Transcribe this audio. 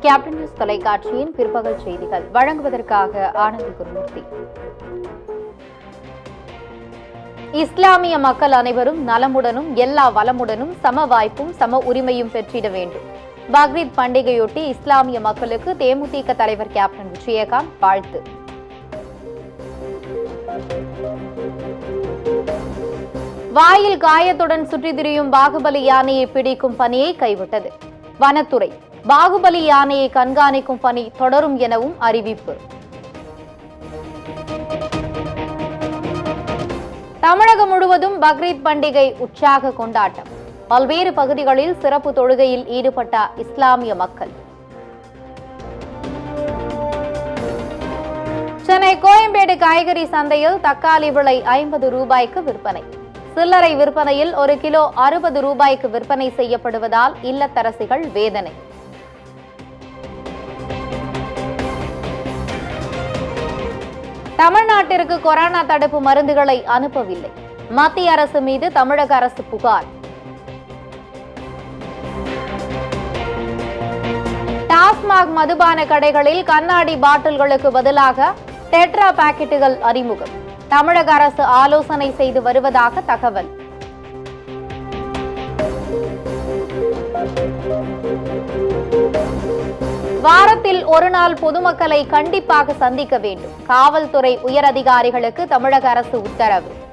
Captain news தொலைக்காட்சியின் பிற்பகல் செய்திகள். வழங்குவதற்காக ஆனந்தி குருமூர்த்தி. இஸ்லாமிய மக்கள் அனைவரும் நலமுடனும் எல்லா வளமுடனும் சம வாய்ப்பும் சம உரிமையும் பெற்றிட வேண்டும். பக்ரீத் பண்டிகையொட்டி இஸ்லாமிய மக்களுக்கு தேமுதிக தலைவர் கேப்டன் விஜயகாந்த் வாழ்த்து. வாயில் காயத்துடன் சுற்றி திரியும் பாகுபலி யானையை பிடிக்கும் பணியை கைவிட்டது. வனத்துறை பாகுபலி யானையை கண்காணிக்கும் பணி தொடரும் எனவும் அறிவிப்பு. தமிழகம் முழுவதும் பக்ரீத் பண்டிகை உற்சாக கொண்டாட்டம். பல்வேறு பகுதிகளில் சிறப்பு தொழுகையில் ஈடுபட்ட இஸ்லாமிய மக்கள். சென்னை கோயம்பேடு காய்கறி சந்தையில் தக்காளி விலை ஐம்பது ரூபாய்க்கு விற்பனை. சில்லறை விற்பனையில் ஒரு கிலோ அறுபது ரூபாய்க்கு விற்பனை செய்யப்படுவதால் இல்லத்தரசிகள் வேதனை. தமிழ்நாட்டிற்கு கொரோனா தடுப்பு மருந்துகளை அனுப்பவில்லை. மத்திய அரசு மீது தமிழக அரசு புகார். டாஸ்மாக் மதுபான கடைகளில் கண்ணாடி பாட்டில்களுக்கு பதிலாக டெட்ரா பாக்கெட்டுகள் அறிமுகம். தமிழக அரசு ஆலோசனை செய்து வருவதாக தகவல். வாரத்தில் ஒரு நாள் பொதுமக்களை கண்டிப்பாக சந்திக்க வேண்டும். காவல்துறை உயரதிகாரிகளுக்கு தமிழக அரசு உத்தரவு.